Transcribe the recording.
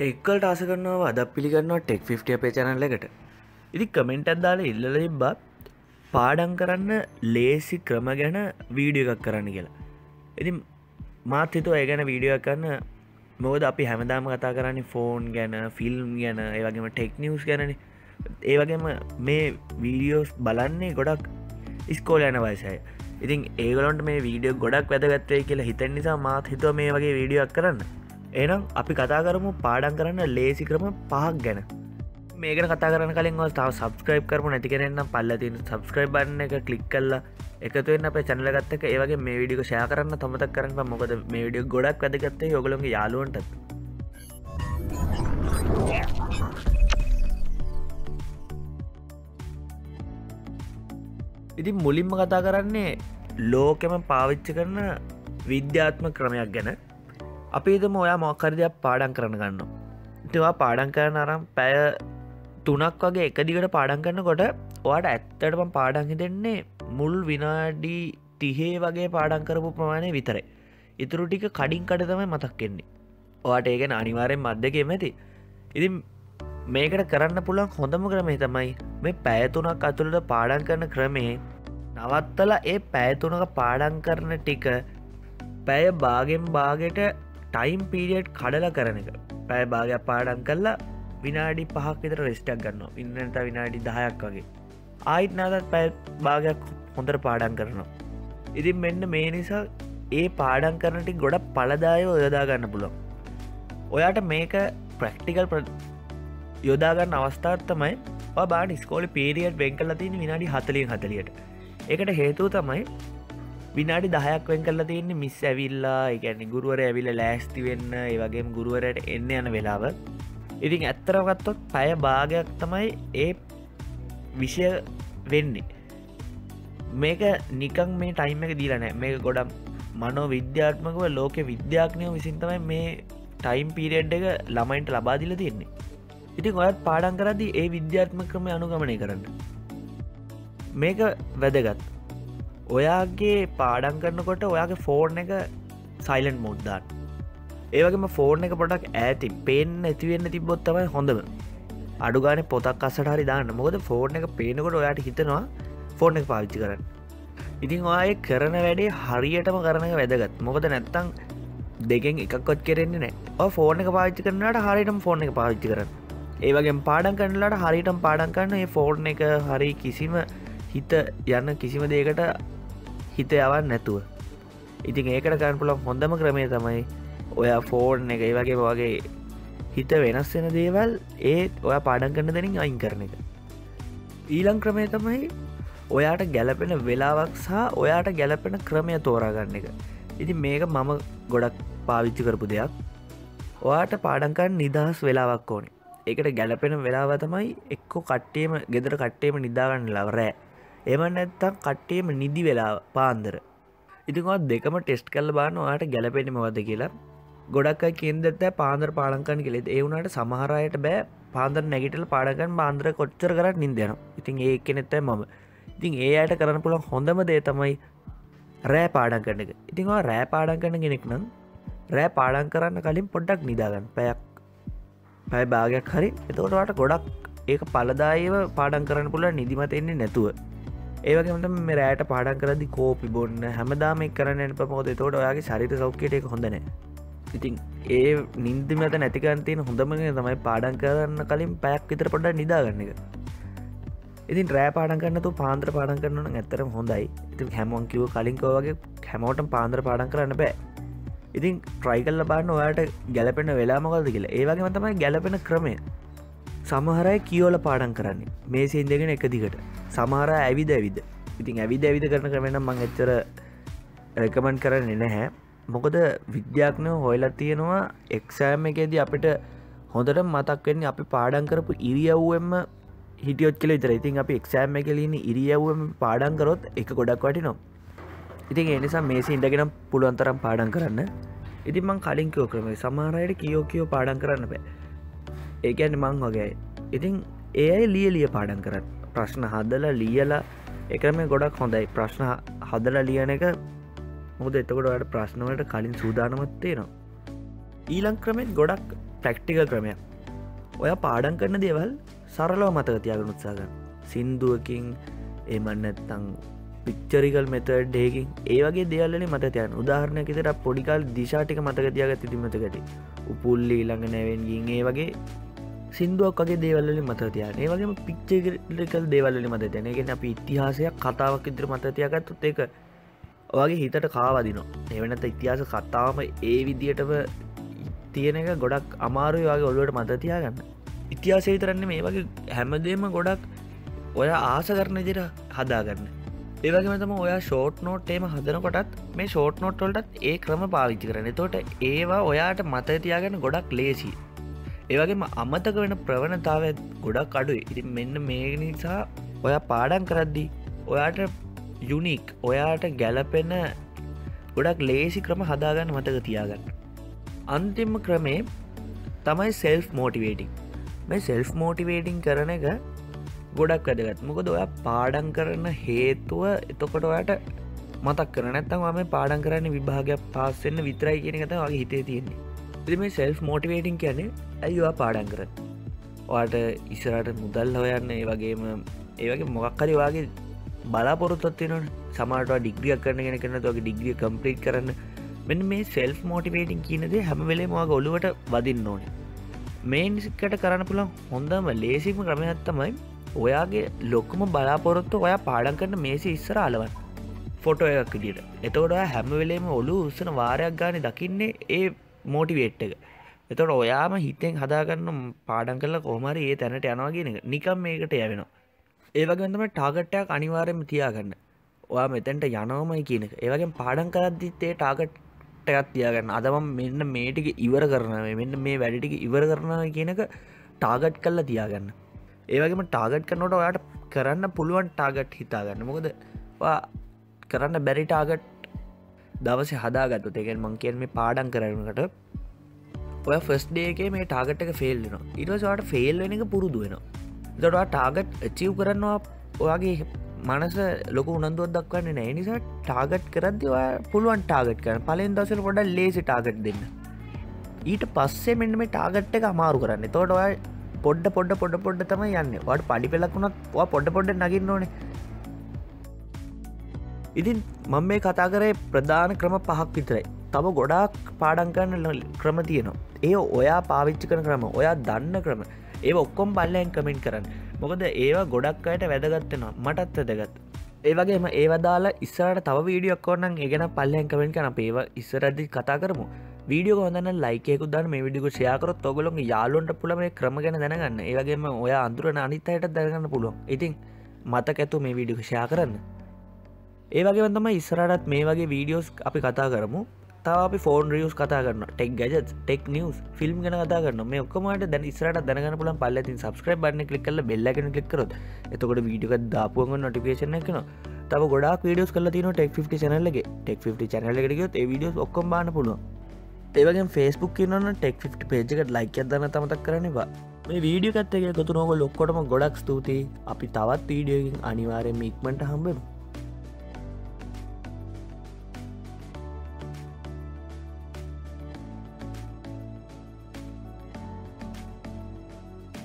ටෙක්කල්ට ආස කරනවා අද පිළිගන්නවා ටෙක් ෆිය අපේ චැනල්ල එකට. ඉදි කමෙන්ට් අදාල ඉල්ල තිබ්බා පාඩන් කරන්න ලේසි ක්‍රම ගැන වීඩිය එකක් කරන්න කියලා. ඉති මාත් හිතුව ඒ ගැන වීඩියෝ කරන්න. මොද අපි හැමදාම කතා කරන්නේ ෆෝන් ගැන ෆිල්ම් ගැන ඒවගේම ටෙක්නිියස් ගැන ඒවගේම මේ වීඩියෝස් බලන්නේ ගොඩක් ඉස්කෝල යන වයසය. ඉතින් ඒගලොන්ට මේ වීඩියෝ ගොඩක් වැදගත්වය කියලා හිතන් නිසා මාත් හිතුව මේ වගේ වීඩියක් කරන්න. එනම් අපි කතා කරමු පාඩන් කරන්න ලේසි ක්‍රම පහක් ගැන. මේක කතා කරන කලින් තාව සබස්ක්‍රයිබ් කරම නැති කරන්න පල්ලතින් සබස්ක්‍රයිබ් බන්න එක කලික් කල්ලා එකතුවෙන් අප චැනලගත්තක ඒවගේ මේ විඩික ෂය කරන්න තමතක් කරන්න මොකද මේ විඩිය ගොඩක් වැදගත්තේ යොගලොගේ යාලුවන්ට ඉතින් මුලින්ම කතා කරන්නේ ලෝකෙම පාවිච්චි කරන විද්‍යාත්ම ක්‍රමයක් ගැන. අපේදම ඔයා මොක්කරදයක් පාඩන් කරන ගන්න ඉතිවා පාඩන් කරන අරම් පැය තුනක් වගේ එක දිගට පාඩන් කරන කොට ඔයාට ඇත්තටම පාඩන් හිතෙන්නේ මුල් විනාඩි තිහේ වගේ පාඩන් කරපු ප්‍රමාණය විතරයි. ඉතුරු ටික කඩින් කට තමයි මතක්කෙන්නේ ඔයාට ඒගෙන අනිවාරයෙන් මධ්‍යකේ මැති ඉතින් මේකට කරන්න පුළන් හොඳම ක්‍රමේ තමයි මේ පැයතුනක් අතුළට පාඩන් කරන ක්‍රමේ නවත්තල ඒ පැයතුනක පාඩන් කරන ටික පැය බාගෙන් බාගෙට ටයිම් පීරියට් කඩල කරන එක. පැය භාගයක් පාඩන් කල්ලා විනාඩි පහක් විතර රෙස්ටක් ගන්න ඉන්නට විනාඩි දහයක් වගේ. ආයිත් නාදත් පැ භාගයක් හොඳර පාඩන් කරනවා. ඉතින් මෙන්න මේ නිසා ඒ පාඩන් කරනටි ගොඩ පලදාය යොදා ගන්න පුළො ඔයාට මේක ප්‍රක්ටිකල් යොදාගන්න අවස්ථාත් තමයි බාඩ ස්කෝල පේරියට් වෙන් කල තින විනාඩි හතලින් හතලියට. එකට හේතුව තමයි විනාඩි දහයක් වෙන් කල්ල තියන්නේ මිස් ඇවිල්ලා එකැනි ගුරුවර ඇවිල ලෑස්ති වෙන්න ඒවගේ ගුරුවරයට එන්න යන වෙලාව. ඉතින් ඇත්තරගත්තොත් පැය භාගයක් තමයි ඒ විෂය වෙන්නේ. මේක නිකං මේ ටයිම් එක දීලනෑ මේ ගොඩම් මනෝ විද්‍යාත්මකව ලෝක විද්‍යාඥයෝ විසින්තමයි මේ ටයිම් පීරියඩ් එක ළමයින්ට ලබාදිල තියෙන්නේ. ඉතින් ඔයත් පාඩන් කරදි ඒ විද්‍යාත්ම ක්‍රම අනුගමනය කරන්න. මේක වැදගත්. ඔයාගේ පාඩන් කරනකොට ඔයාගේ ෆෝර්න් එක සයිලන්් මුද්දාන් ඒවගේම ෆෝර්න් එක පොඩක් ඇති පේෙන් ඇතිවෙන්න තිබොත්තමයි හොඳම. අඩුගාන පොතක් අසට හරි දාන්න. මොකද ෆෝර්න් එක පේනකොට ඔයාට හිතනවා ෆෝර්න් එක පාවිච්චි කරන්න. ඉතින් ඔය කරන වැඩේ හරියටම කරන වැදගත්. මොකද නැත්තං දෙකෙන් එකකොත් කෙරෙන්නේ නෑ ෆෝර්න එක පාච්චි කරනට හරිටම ෆෝර්න එක පාවිච්චි කරන්න. ඒවගේ පාඩන් කරන්නලට හරිටම් පාඩන් කරන්න. ඒ ෆෝර්න් එක හරි කිසිම හිත යන්න කිසිම දේකට හිත යවන් නැතුව. ඉතින් ඒකට කරන්න පුළන් හොඳම ක්‍රමය තමයි ඔය ෆෝර්න් එක ඒ වගේ වගේ හිත වෙනස් වෙන දේවල් ඒත් ඔය පාඩන් කරන දෙනින් අයින් කරන එක. ඊලං ක්‍රමය තමයි ඔයාට ගැලපෙන වෙලාවක් සහ ඔයාට ගැලපෙන ක්‍රමය තෝරාගන්න එක. ඉති මේක මම ගොඩක් පාවිච්චි කරපු දෙයක්. ඔයාට පාඩන්කන් නිදහස් වෙලාවක් ඕනේ. ඒකට ගැලපෙන වෙලාව තමයි එක්කෝ කට්ටේම ගෙදර කට්ටේම නිදාගන්න ලවරෑ එම නැත්තම් කට්ටේම නිදි වෙලා පාන්දර. ඉතිකොත් දෙකම ටෙස්ට් කල් බාන වාට ගැලපෙන මවද කියලා. ගොඩක් කියදත පාන්දර පාලංකන් කෙලෙත් ඒවුණට සමහරයට බෑ පාන්දර නැගිටල පාඩගන් බාන්දර කොච්චර කරට නින්දයන ඉතින් ඒ කෙනෙත්ත මම. ඉතින් ඒ අයට කරන්න පුළන් හොඳම දේ තමයි රෑ පාඩන් කරන එක. ඉතිංවා රෑ පාඩන් කරන කෙනෙක් නම් රෑ පාඩන් කරන්න කලින් පොඩ්ඩක් නිදාගන්න පැයක් පැයි භාගයක් හරි. එතකොටට ගොඩක් ඒක පලදායව පාඩන් කරන්න පුළ නිදිමත එන්නේ නැතුව. ඒවගේමට මේ රෑට පාඩන් කරදි කෝපි බොන්න හැමදාම කරන්න පමෝද තෝට ඔයාගේ ශරිත සෞඛ්‍යයට එක හොඳන ඉතින් ඒ නින්දිමත නැතිකන්තියන හොඳමග තමයි පාඩන් කරන්න කලින් පැයක් විතර පොඩ නිදාගන්න එක. ඉතින් රෑ පාඩන් කරන්නතු පාන්ත්‍ර පාඩන් කරන ඇතරම හොඳයි. ඉති හැමෝන් කිව කලින්කෝවගේ හැමෝට පාන්ත්‍ර පාඩන් කරන්න බෑ. ඉතින් ට්‍රයිකල්ල බාන්න ඔයාට ගැලපෙන වෙලාමකල්ද කියලා. ඒවගේ තමයි ගැලපෙන ක්‍රමය. සමහරය කියෝල පාඩන් කරන්නේ. මේ සේන්දගෙන එක දිගට. සමහර ඇවිද ඇවිද. ඉතින් ඇවිද ඇවිද කරන කරෙන මං එච්චර රැකමන් කරන්න නැහැ. මොකද විද්‍යාඥය හොයලත් තියෙනවා එක්සෑම් එකේද අපිට හොඳට මතක්වෙන්නේ අපි පාඩන් කරපු ඉරියව්වෙන්ම හිටියොත් කියල විතර ඉතින් අපි එක්සෑම් එක ලින ඉරියව්වම පාඩන් කරොත් එක ගොඩක් වටිනවා. ඉතින් එනිසා මේසි ඉඳගෙන පුළුවන්තරම් පාඩන් කරන්න. ඉතින් මං කලින් කෝ ක්‍රමේ සමහරයට කියෝ කියෝ පාඩන් කරන්න බෑ. ඒකැන මං වගේ ඉතින් ඒයි ලිය ලිය පාඩන් කරන්න. ප්‍රශ්න හදල ලියලා. එකම ගොඩක් හොඳයි. ප්‍රශ්න හදල ලියන එක මුද එතකොටට ප්‍රශ්නවලට කලින් සූදානමත්තේ නවා ඊලං ක්‍රමෙත් ගොඩක් ප්‍රක්ටිකල් ක්‍රමයක්. ඔය පාඩන් කරන දේවල් සරලව මතක තියාගෙන උත්සාගන්න සින්දුවකින් එමන්නත්තං පික්චරිකල් මෙතඩ්ඩයකින් ඒවගේ දෙවල්ල මතයන් උදාහරණය තර පොඩිකල් දිශාටික මතක තියාගත තිමතකට උපුල්ලි ළඟ නැවෙන්ගින් ඒ වගේ සිින්දුවක්ගේ දේවල්ල මතතියන ඒ වගේම පික්්චකල් දේවල්ල මත තැනගෙන අප ඉතිහාසයක් කතාවක් ඉදිර මතතියගත්තුත් එක ඔගේ හිතට කාවදිනවා. එවනත ඉතිහාස කතාවම ඒ විදියටම තියෙන එක ගොඩක් අමාරු වගේ ඔලුවට මතතියාගන්න ඉතිහාසය තරන්න මේ වගේ හැමදේම ගොඩක් ඔය ආස කරන දිර හදාගන්න. ඒවගේම තම ඔයා ෂෝට් නෝට් ඒම හදනකොටත් මේ ෂෝට් නොට්ටොල්ටත් ඒ ක්‍රම පාවිච්චි කරන තොට ඒවා ඔයාට මතතියාගෙන ගොඩක් ලේසි ඒවගේම අමතක වෙන ප්‍රවණතාව ගොඩක් අඩුයි. ඉති මෙන්න මේ නිසා ඔය පාඩන් කරද්දි ඔයාට යුනික් ඔයාට ගැලපෙන ගොඩක් ලේසි ක්‍රම හදාගන්න මතක තියාගන්න. අන්තිම ක්‍රමේ තමයි සෙල්ෆ් මෝටිවේටිං මේ සෙල්ෆ් මෝටිවේටිං කරන එක ගොඩක් වැදගත්. මොකද ඔයා පාඩන් කරන හේතුව එතකොට ඔයාට මතක් කරනත්තම මේ පාඩන් කරන්න විභාගයක් පාස්සෙන්න්න විතරයි කියන කත වගේ හිතේ තියෙන්නේ. ඉතිම සෙල්ෆ් මෝටිවේටිං කියන්නේ ඇයිවා පාඩන් කර වාට ඉස්සරට මුදල් හොයන්න ඒ වගේම ඒවගේ මොකක්කරි වගේ බලාපොරොත්තින සමාට ඩිග්‍රියක් කරන ගෙන කරන තුගේ ඩිග්‍රිය කම්පලිට් කරන්න මෙන්න මේ සෙල්ෆ් මෝටිවේටිං කියනද හැම වෙලේ මවාග ඔලුවට වදින්න ඕන. මේ නිසිකට කරන්න පුළන් හොඳම ලේසිම ක්‍රමයත්තමයි ඔයාගේ ලොක්කම බලාපොරොත්තු ඔයා පාඩන් කරන මේසි ඉස්සර අලවන් ෆොටෝ එකක් දිට එතකොට හැම වෙලේම ඔලු උත්සන වාරයක් ගාන දකින්නේ ඒ මෝටිවේට් එක. එතොට ඔයාම හිතෙන් හදාගන්න පාඩන් කරලා කොහමරි ඒ තැනට යනවාගෙන නිකම් මේකට යවෙනවා. ඒවගන්නම ටාගට්ටයක් අනිවාරයම තියාගන්න. ඔයා මෙතැන්ට යනවමයි කියන එක. ඒවගේ පාඩන් කරද්දිත්තේ ටාගට්ටයත් තියාගන්න. අදම මෙන්න මේටික ඉවර කරනව. මෙන්න මේ වැඩිටික ඉවර කරනාව කියනක ටාගට් කල්ලා තියාගන්න. ඒවගේම ටාගට් කනොට ඔයාට කරන්න පුළුවන් ටාගට් හිතාගන්න. මොකද කරන්න බැරි ටාගට් දවස හදාගත්තු එකෙන් මං කියෙන් මේ පාඩන් කරනකට ඔය ෆස් ඩේක මේ ටාගට් එක ෆෙල්ලෙන ඉටසට ෆෙල් වෙන එක පුරුදු වෙන දටවා ටාගට් චිව් කරන්නවා ඔයාගේ මනස ලොක උනන්දුවත් දක්වන්න නෑ නිසා ටාගට් කරද පුළුවන් ටාගට් කරන පලෙන් දසල පොඩ ලේසි ටාගට් දෙන්න. ඊට පස්සේ මෙන්න මේ ටාගට් එක අමාරු කරන්න. තෝට ඔය පොඩ්ඩ පොඩ පොඩ පොඩ්ඩ තම යන්න. වට පඩි පෙලක්ුණත් පොඩ පොඩ නගින්න ඕනේ. ඉතින් මං මේ කතා කරේ ප්‍රධාන ක්‍රම පහක් විතරයි. තම ගොඩාක් පාඩංකන්න ක්‍රම තියනවා. ඒ ඔයා පාවිච්චි කන ක්‍රම ඔයා දන්න ක්‍රම ඒ ඔක්කොම් බල්ලයන් කමෙන්ට් කරන්න. මොකද ඒවා ගොඩක් අයට වැදගත්තෙනවා මටත් වැදගත්. ඒවගේම ඒවදාලා ඉස්සරට තව වීඩියක් කොන්න ගෙන පල්ලයන් කමෙන්ට කන පේව ඉස්සරදදි කතා කරමු. වීඩියෝ හොඳන්න ලයිකෙකු දන්න. මේ විඩික ෂයාකරොත් ඔගොලොන් යාලොන්ට පුළම ක්‍රම ගැන දැනගන්න. ඒවගේම ඔය අන්තුරන අනිත්තයට දැනගන්න පුළුවන්. ඉතින් මතක ඇතු මේ විඩික ෂයා කරන්න. ඒවගේ තම ඉස්සරටත් මේ වගේ වීඩියෝස් අපි කතා කරමු. තාව ෆෝන් රියස් කතා කරන ටෙක් ගජ ටෙක් නිවස් ෆිල්ම් ගන කතා කරන මේ ඔක්කමට දැන් ඉස්රට දැනගන පුලන් පල්ලති සබස්ක්‍රයිබ් බන්න කලික් කල බෙල්ලගෙන කලික්කරොත් එතකොට වීඩියක දාපුුව නොටිපේෂන එකන තව ගොඩක් වීඩියස් කල තින ටෙක් ි චනලගේ ටෙක් ි චනලගෙට ඒ විඩියස් ඔක්කොම් බාන පුළුව ඒවගේ ෆස්බුක් කියන්න ටෙක් ි පේජකට ලයික් අදන්න තමතක් කරනවා මේ වීඩියකත්තගේ කොතු නොක ලොක්කොටම ගොඩක් ස්තුතියි. අපි තවත් වීඩියෝකින් අනිවාරය මික්මට හම්බෙමු.